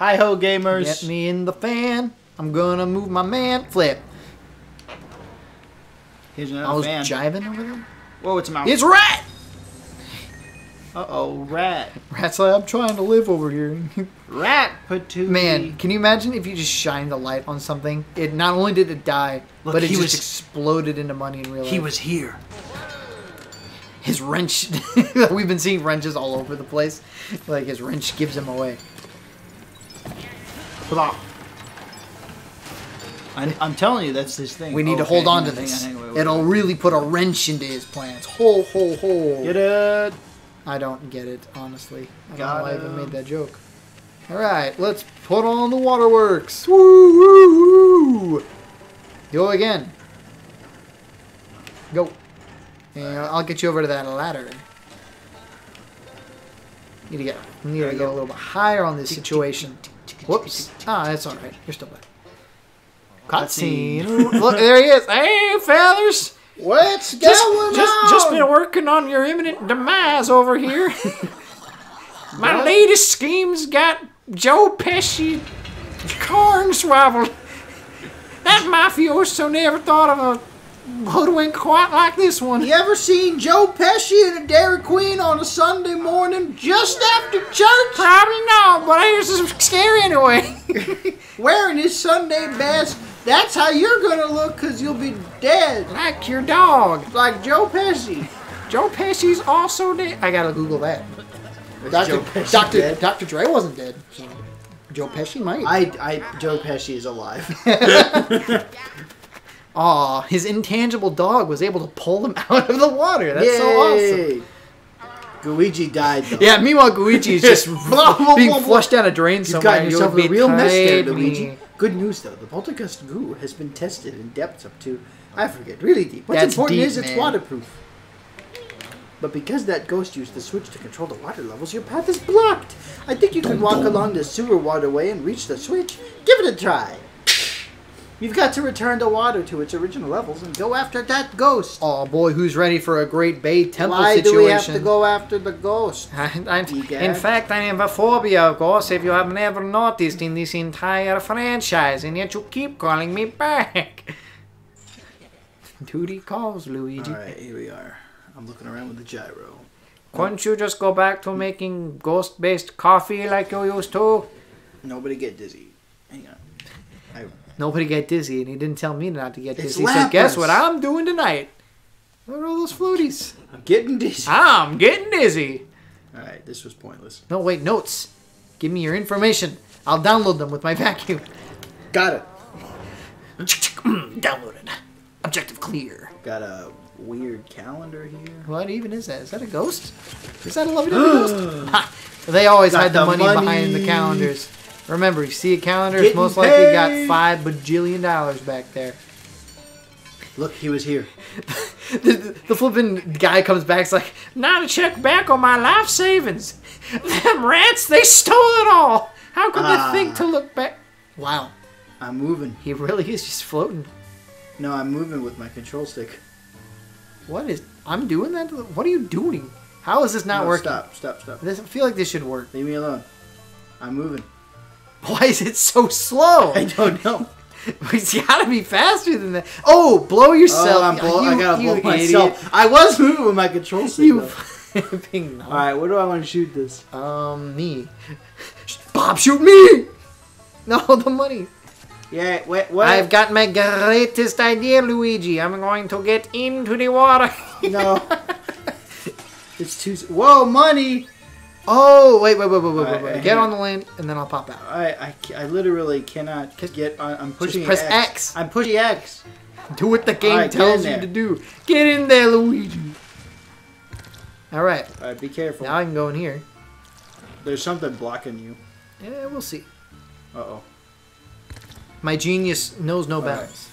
Hi ho, gamers. Get me in the fan. I'm gonna move my man. Flip. Here's another I was fan. jiving over there. Whoa, it's a mouse. It's Rat! Uh oh, rat. Rat's like, I'm trying to live over here. Rat put to Man, can you imagine if you just shined the light on something? It not only did it die, Look, but it he just was- exploded into money in real life. He was here. his wrench. We've been seeing wrenches all over the place. Like his wrench gives him away. Blah. I'm, I'm telling you, that's this thing. We need to oh, hold on hang to hang this. hang on, wait, wait, It'll wait. really put a wrench into his plans. Ho ho ho. Get it. I don't get it, honestly. I don't know why I even him. made that joke. Alright, let's put on the waterworks. Woo woo woo! Go again. Go. And I'll get you over to that ladder. Need to get need to you go go. a little bit higher on this situation. Whoops. Ah, that's alright. You're still back. Cutscene. Look, there he is. Hey, fellas. What's Just, going just, on? just been working on your imminent demise over here. My What? latest scheme's got Joe Pesci corn cornswabbled. That mafioso never thought of a hoodwink quite like this one. You ever seen Joe Pesci and a Dairy Queen on a Sunday morning just after church? Probably not, but it was scary anyway. Wearing his Sunday best. That's how you're gonna look because you'll be dead. like your dog. Like Joe Pesci. Joe Pesci's also dead. I gotta Google that. Dr. Joe Pesci Dr. dead? Dr. Dre wasn't dead. So Joe Pesci might. I, I, Joe Pesci is alive. Aw, his intangible dog was able to pull him out of the water. That's so awesome. Yay. Luigi died though. Yeah, meanwhile, Gooigi is just being flushed down a drain You've somewhere. gotten yourself a real mess there, Luigi. Good news though, the poltergust goo has been tested in depths up to, I forget, really deep. What's That's important deep, is it's man. waterproof. But because that ghost used the switch to control the water levels, your path is blocked. I think you can walk along the sewer waterway and reach the switch. Give it a try. You've got to return the water to its original levels and go after that ghost. Oh boy, who's ready for a great Bay Temple Why situation? do we have to go after the ghost? I, I, in fact, I have a phobia of ghosts, if you have never noticed in this entire franchise, and yet you keep calling me back. Duty calls, Luigi. Alright, here we are. I'm looking around with the gyro. Couldn't you just go back to making ghost-based coffee like you used to? Nobody get dizzy. Hang on. I, Nobody get dizzy, and he didn't tell me not to get It's dizzy. So guess what I'm doing tonight? What are all those floaties? I'm getting dizzy. I'm getting dizzy. Alright, this was pointless. No, wait, notes. Give me your information. I'll download them with my vacuum. Got it. Downloaded. Objective clear. Got a weird calendar here. What even is that? Is that a ghost? Is that a lovely ghost? Ha! They always Got hide the, the money, behind the calendars. Remember, you see a calendar, it's Getting most likely got five bajillion dollars back there. Look, he was here. the, the flipping guy comes back, it's like, not a check back on my life savings. Them rats, they stole it all. How could Ah. they think to look back? Wow, I'm moving. he really is just floating. No, I'm moving with my control stick. What is? I'm doing that. What are you doing? How is this not No, working? Stop, stop, stop. This, I feel like this should work. Leave me alone. I'm moving. Why is it so slow? I don't know. It's gotta be faster than that. Oh, blow yourself! Oh, I'm blow- I gotta blow idiot. myself. I was moving with my control stick. You flipping. Alright, where do I want to shoot this? Um, me. Bob, shoot me! No, the money. Yeah, wait, what? I've got my greatest idea, Luigi. I'm going to get into the water. No. it's too. Whoa, money! Oh, wait, wait, wait, wait, wait, wait. Get on. the land, and then I'll pop out. I, I, I literally cannot get on. I'm pushing Just press X. X. I'm pushing X. Do what the game Alright, get tells you to do. Get in there, Luigi. All right, Alright, be careful. now I can go in here. There's something blocking you. Yeah, we'll see. Uh oh. My genius knows no bounds.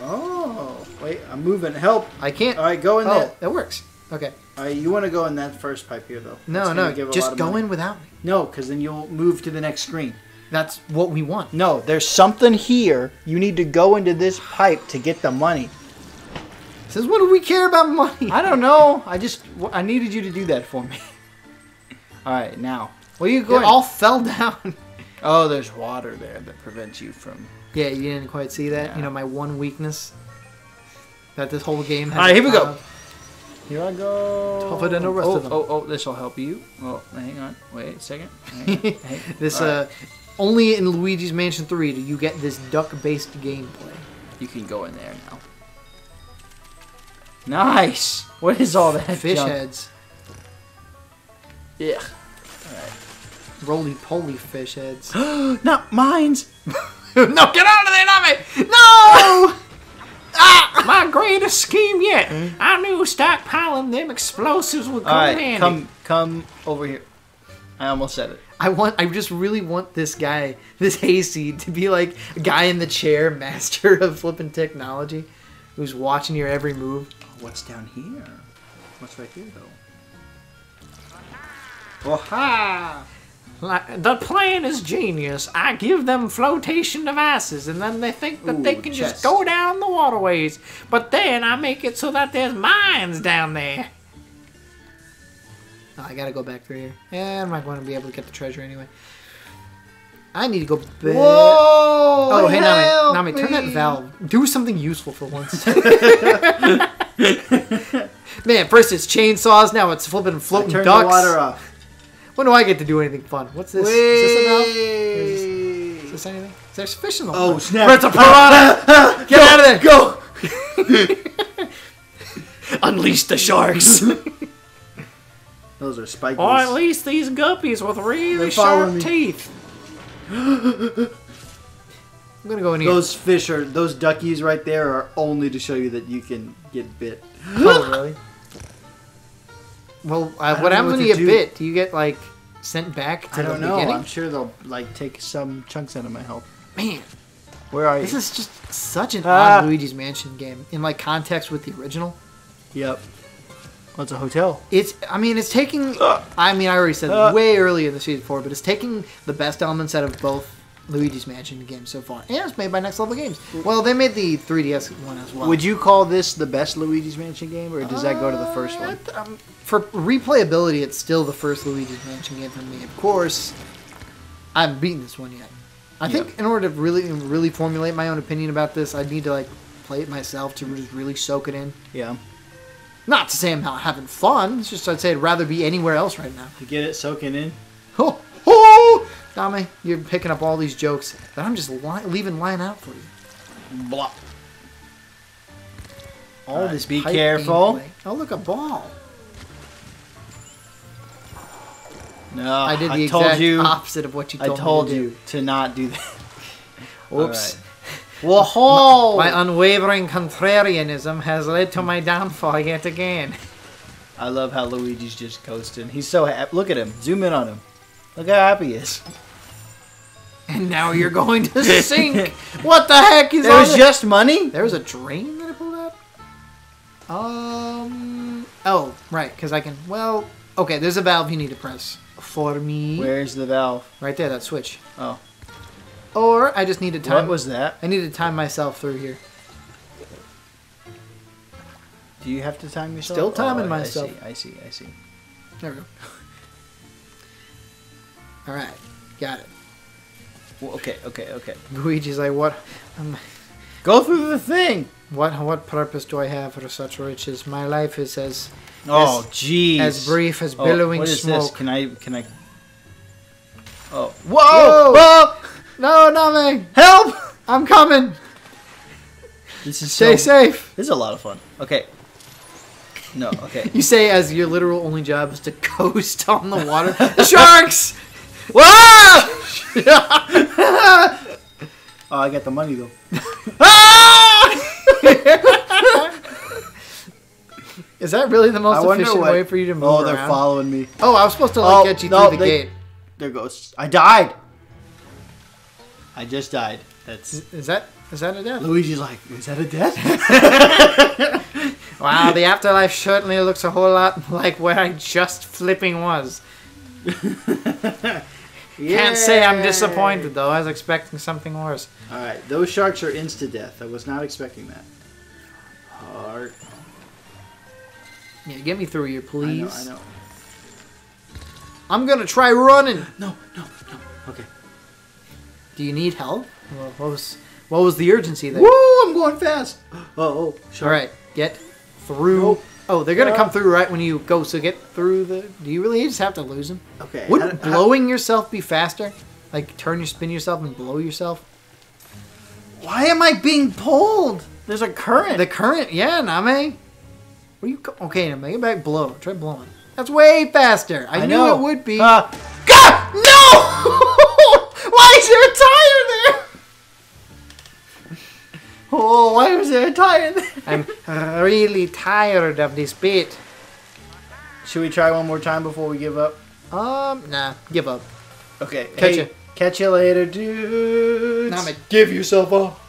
Oh, wait, I'm moving. Help! I can't. Alright, go in oh, there. that works. Okay. You want to go in that first pipe here, though. No, no, give just go money. in without me. No, because then you'll move to the next screen. That's what we want. No, there's something here. You need to go into this pipe to get the money. Says, what do we care about money? I don't know. I just I needed you to do that for me. All right, now. Well, you Go it all fell down. Oh, there's water there that prevents you from. Yeah, you didn't quite see that. Yeah. You know, my one weakness that this whole game has. All right, here we go. Uh, Here I go. Tougher than the rest oh, of them. Oh, oh, this will help you. Oh, hang on. Wait a second. On. This All right. uh, only in Luigi's Mansion 3 do you get this duck-based gameplay. You can go in there now. Nice. What is all that Fish junk? heads, Yeah. All right. roly-poly fish heads. Not mines. no, get out of there, not me! No! ah! My greatest scheme yet. I knew stockpiling them explosives would come in right, handy. come, come over here. I almost said it. I want. I just really want this guy, this hayseed, to be like a guy in the chair, master of flipping technology, who's watching your every move. What's down here? What's right here, though? Oh ha! Like, the plan is genius. I give them flotation devices, and then they think that they can chest. just go down the waterways. But then I make it so that there's mines down there. Oh, I gotta go back through here. Yeah, I'm not going to be able to get the treasure anyway. I need to go back. Whoa! Oh, hey, Nami, Nami, turn that valve. Do something useful for once. Man, first it's chainsaws, now it's flipping I floating turned ducks. the water off. When do I get to do anything fun? What's this? Is this a? Is this, is this anything? There's fish in the oh, water. Oh, snap. It's a piranha! Get out of there! Go! Unleash the sharks! Those are spiky. or at least these guppies with really sharp me. teeth. I'm gonna go in here. Those fish are those duckies right there are only to show you that you can get bit. Oh, really? Well, uh, what happens when to you get do. bit? Do you get like sent back to I don't the know. beginning? I'm sure they'll like take some chunks out of my health. Man, Where are you? this is just such an Ah. odd Luigi's Mansion game in like context with the original. Yep. What's a hotel? It's, I mean, it's taking. Uh. I mean, I already said Uh. way earlier in the season four, but it's taking the best elements out of both Luigi's Mansion games so far, and it's made by Next Level Games. Well, they made the 3DS one as well. Would you call this the best Luigi's Mansion game, or does that go to the first one? Uh, um, for replayability, it's still the first Luigi's Mansion game for me. Of course, I haven't beaten this one yet. I think in order to really, really formulate my own opinion about this, I'd need to like play it myself to just really soak it in. Yeah. Not to say I'm not having fun. It's just I'd say I'd rather be anywhere else right now. To get it soaking in. Dame, you're picking up all these jokes that I'm just li- leaving lying out for you. Blah. All Alright, this be careful. gameplay. Oh, look, a ball. No, I did the told exact you. opposite of what you I told, told me to do. you to not do that. Oops. Whoa! My unwavering contrarianism has led to my downfall yet again. I love how Luigi's just coasting. He's so happy. Look at him. Zoom in on him. Look how happy he is. And now you're going to sink. what the heck is There It was just money. There was a drain that I pulled up? Um. Oh, right, because I can. Well, okay, there's a valve you need to press for me. Where's the valve? Right there, that switch. Oh, Or I just need to time. what was that? I need to time myself through here. Do you have to time yourself? Still timing Oh, myself. I see. I see. I see. There we go. All right, got it. Well, okay. Okay. Okay. Luigi's like, what? Um, Go through the thing. what? What purpose do I have for such riches? My life is as Oh, jeez. as brief as Oh, billowing what is smoke. this? Can I? Can I? Oh. Whoa! Whoa! No, no, me! Help! I'm coming. This is Stay so, safe. This is a lot of fun. Okay. No. Okay. You say as your literal only job is to coast on the water. the sharks! Whoa! oh, I got the money though. Is that really the most efficient what- way for you to move Oh, they're following me. Oh, I was supposed to like Oh, get you no, through the they- gate. There goes. I died. I just died. That's Is, is that is that a death? Luigi's like, is that a death? Wow, the afterlife certainly looks a whole lot like where I just flipping was. Can't say I'm disappointed though. I was expecting something worse. All right, those sharks are insta death. I was not expecting that. Heart. Yeah, get me through here, please. I know. I know. I'm gonna try running. No, no, no. Okay. Do you need help? Well, what was what was the urgency there? Woo! I'm going fast. Oh, All right, get through. Nope. Oh, they're gonna Uh, come through right when you go. So get through the. Do you really just have to lose them? Okay. Wouldn't how- blowing yourself be faster? Like turn your spin yourself and blow yourself. Why am I being pulled? There's a current. The current, yeah, Name. What are you? Okay, now make it back. Blow. Try blowing. That's way faster. I, I knew know. it would be. Uh, God, no! Why is there a tire there? oh, why was there a tire there? I'm really tired of this bit. Should we try one more time before we give up? Um, nah, give up. Okay. Catch hey, ya. Catch you later, dudes. Name. Give yourself up.